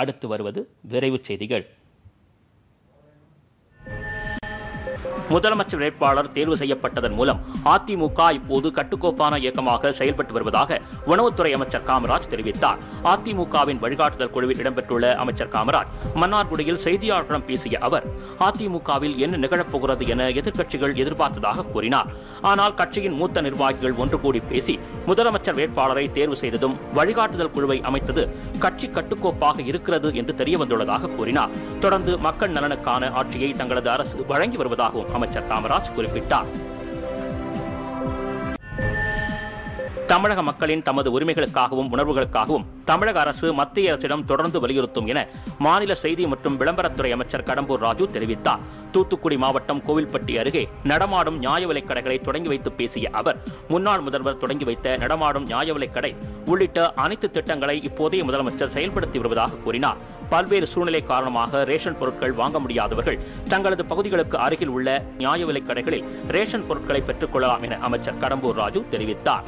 அடுத்து வருவது விரைவுச் செய்திகள். முதலமைச்சர் வேட்பாளர் தேர்வு செய்யப்பட்டதன் மூலம் அதிமுக இப்போது கட்டுக்கோப்பான இயக்கமாக செயல்பட்டு வருவதாக உணவுத்துறை அமைச்சர் காமராஜ் தெரிவித்தார். அதிமுகவின் வழிகாட்டுதல் குழுவில் இடம்பெற்றுள்ள அமைச்சர் காமராஜ் மன்னார்குடியில் செய்தியாளர்களிடம் பேசிய அவர் அதிமுகவில் என்ன நிகழப்போகிறது என எதிர்க்கட்சிகள் எதிர்பார்த்ததாக கூறினார். ஆனால் கட்சியின் மூத்த நிர்வாகிகள் ஒன்று கூடி பேசி முதலமைச்சர் வேட்பாளரை தேர்வு செய்ததும் வழிகாட்டுதல் குழுவை அமைத்தது கட்சி கட்டுக்கோப்பாக இருக்கிறது என்று தெரியவந்துள்ளதாக கூறினார். தொடர்ந்து மக்கள் நலனுக்கான ஆட்சியை தங்களது அரசு வழங்கி வருவதாகவும் அமைச்சர் காமராஜ் குறிப்பிட்டார். தமிழக மக்களின் தமது உரிமைகளுக்காகவும் உணர்வுகளுக்காகவும் தமிழக அரசு மத்திய அரசிடம் தொடர்ந்து வலியுறுத்தும் என மாநில செய்தி மற்றும் விளம்பரத்துறை அமைச்சர் கடம்பூர் ராஜு தெரிவித்தார். தூத்துக்குடி மாவட்டம் கோவில்பட்டி அருகே நடமாடும் நியாய விலைக் கடைகளை தொடங்கி வைத்து பேசிய அவர் முன்னாள் முதல்வர் தொடங்கி வைத்த நடமாடும் நியாய விலைக் கடை உள்ளிட்ட அனைத்து திட்டங்களை இப்போதைய முதலமைச்சர் செயல்படுத்தி வருவதாக கூறினார். பல்வேறு சூழ்நிலை காரணமாக ரேஷன் பொருட்கள் வாங்க முடியாதவர்கள் தங்களது பகுதிகளுக்கு அருகில் உள்ள நியாய விலைக் கடைகளில் ரேஷன் பொருட்களை பெற்றுக் கொள்ளலாம் என அமைச்சர் கடம்பூர் ராஜு தெரிவித்தார்.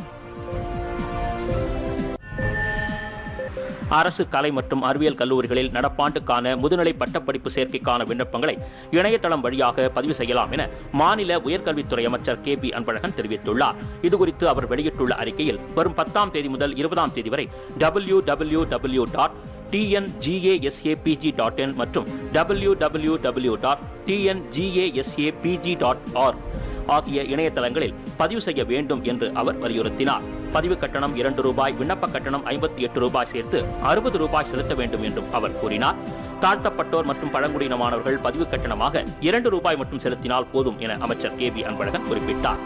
அரசு கலை மற்றும் அறிவியல் கல்லூரிகளில் நடப்பாண்டுக்கான முதுநிலை பட்டப்படிப்பு சேர்க்கைக்கான விண்ணப்பங்களை இணையதளம் வழியாக பதிவு செய்யலாம் என மாநில உயர்கல்வித்துறை அமைச்சர் கே பி அன்பழகன் தெரிவித்துள்ளார். இதுகுறித்து அவர் வெளியிட்டுள்ள அறிக்கையில் வரும் பத்தாம் தேதி முதல் இருபதாம் தேதி வரை W W W dot TNGASAPG dot in மற்றும் W W W dot TNGASAPG dot R ஆகிய இணையதளங்களில் பதிவு செய்ய வேண்டும் என்று அவர் வலியுறுத்தினார். பதிவு கட்டணம் இரண்டு ரூபாய் விண்ணப்ப கட்டணம் ஐம்பத்தி எட்டு ரூபாய் சேர்த்து அறுபது ரூபாய் செலுத்த வேண்டும் என்றும் அவர் கூறினார். தாழ்த்தப்பட்டோர் மற்றும் பழங்குடியின மாணவர்கள் பதிவு கட்டணமாக இரண்டு ரூபாய் மட்டும் செலுத்தினால் போதும் என அமைச்சர் கே பி அன்பழகன் குறிப்பிட்டார்.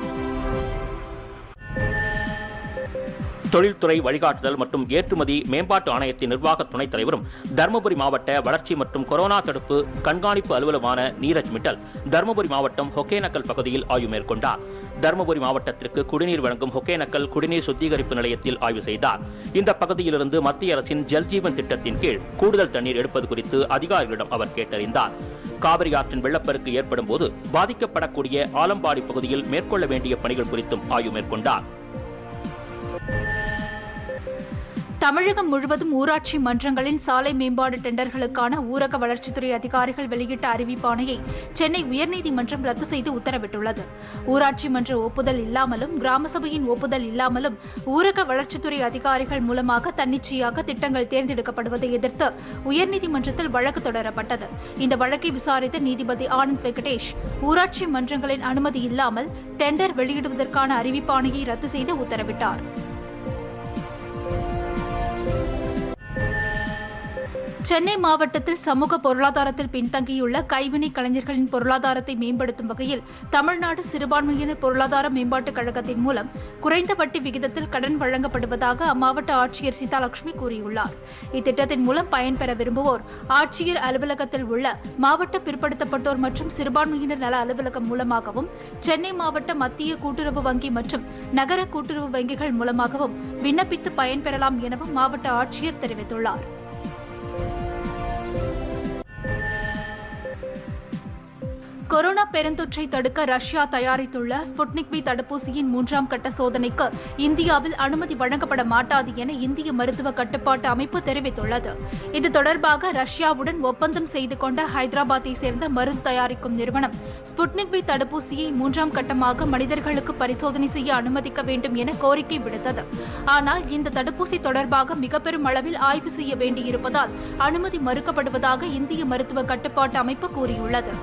தொழில்துறை வழிகாட்டுதல் மற்றும் ஏற்றுமதி மேம்பாட்டு ஆணையத்தின் நிர்வாக துணைத் தலைவரும் தருமபுரி மாவட்ட வளர்ச்சி மற்றும் கொரோனா தடுப்பு கண்காணிப்பு அலுவலமான நீரஜ் மிட்டல் தருமபுரி மாவட்டம் ஒகேனக்கல் பகுதியில் ஆய்வு மேற்கொண்டார். தருமபுரி மாவட்டத்திற்கு குடிநீர் வழங்கும் ஒகேனக்கல் குடிநீர் சுத்திகரிப்பு நிலையத்தில் ஆய்வு செய்தார். இந்த பகுதியிலிருந்து மத்திய அரசின் ஜல்ஜீவன் திட்டத்தின் கீழ் கூடுதல் தண்ணீர் எடுப்பது குறித்து அதிகாரிகளிடம் அவர் கேட்டறிந்தார். காவிரி ஆற்றின் வெள்ளப்பெருக்கு ஏற்படும் போது பாதிக்கப்படக்கூடிய ஆலம்பாடி பகுதியில் மேற்கொள்ள வேண்டிய பணிகள் குறித்தும் ஆய்வு மேற்கொண்டார். தமிழகம் முழுவதும் ஊராட்சி மன்றங்களின் சாலை மேம்பாடு டெண்டர்களுக்கான ஊரக வளர்ச்சித்துறை அதிகாரிகள் வெளியிட்ட அறிவிப்பாணையை சென்னை உயர்நீதிமன்றம் ரத்து செய்து உத்தரவிட்டுள்ளது. ஊராட்சி மன்ற ஒப்புதல் இல்லாமலும் கிராம சபையின் ஒப்புதல் இல்லாமலும் ஊரக வளர்ச்சித்துறை அதிகாரிகள் மூலமாக தன்னிச்சையாக திட்டங்கள் தேர்ந்தெடுக்கப்படுவதை எதிர்த்து உயர்நீதிமன்றத்தில் வழக்கு தொடரப்பட்டது. இந்த வழக்கை விசாரித்த நீதிபதி ஆனந்த் வெங்கடேஷ் ஊராட்சி மன்றங்களின் அனுமதி இல்லாமல் டெண்டர் வெளியிடுவதற்கான அறிவிப்பாணையை ரத்து செய்து உத்தரவிட்டார். சென்னை மாவட்டத்தில் சமூக பொருளாதாரத்தில் பின்தங்கியுள்ள கைவினை கலைஞர்களின் பொருளாதாரத்தை மேம்படுத்தும் வகையில் தமிழ்நாடு சிறுபான்மையினர் பொருளாதார மேம்பாட்டுக் கழகத்தின் மூலம் குறைந்த வட்டி விகிதத்தில் கடன் வழங்கப்படுவதாக அம்மாவட்ட ஆட்சியர் சீதாலட்சுமி கூறியுள்ளார். இத்திட்டத்தின் மூலம் பயன்பெற விரும்புவோர் ஆட்சியர் அலுவலகத்தில் உள்ள மாவட்ட பிற்படுத்தப்பட்டோர் மற்றும் சிறுபான்மையினர் நல அலுவலகம் மூலமாகவும் சென்னை மாவட்ட மத்திய கூட்டுறவு வங்கி மற்றும் நகர கூட்டுறவு வங்கிகள் மூலமாகவும் விண்ணப்பித்து பயன்பெறலாம் எனவும் மாவட்ட ஆட்சியர் தெரிவித்துள்ளார். கொரோனா பெருந்தொற்றை தடுக்க ரஷ்யா தயாரித்துள்ள ஸ்புட்னிக் வி தடுப்பூசியின் மூன்றாம் கட்ட சோதனைக்கு இந்தியாவில் அனுமதி வழங்கப்பட மாட்டாது என இந்திய மருத்துவ கட்டுப்பாட்டு அமைப்பு தெரிவித்துள்ளது. இது தொடர்பாக ரஷ்யாவுடன் ஒப்பந்தம் செய்து கொண்ட ஹைதராபாத்தை சேர்ந்த மருந்து தயாரிக்கும் நிறுவனம் ஸ்புட்னிக் வி தடுப்பூசியை மூன்றாம் கட்டமாக மனிதர்களுக்கு பரிசோதனை செய்ய அனுமதிக்க வேண்டும் என கோரிக்கை விடுத்தது. ஆனால் இந்த தடுப்பூசி தொடர்பாக மிக பெரும் அளவில் ஆய்வு செய்ய வேண்டியிருப்பதால் அனுமதி மறுக்கப்படுவதாக இந்திய மருத்துவ கட்டுப்பாட்டு அமைப்பு கூறியுள்ளது.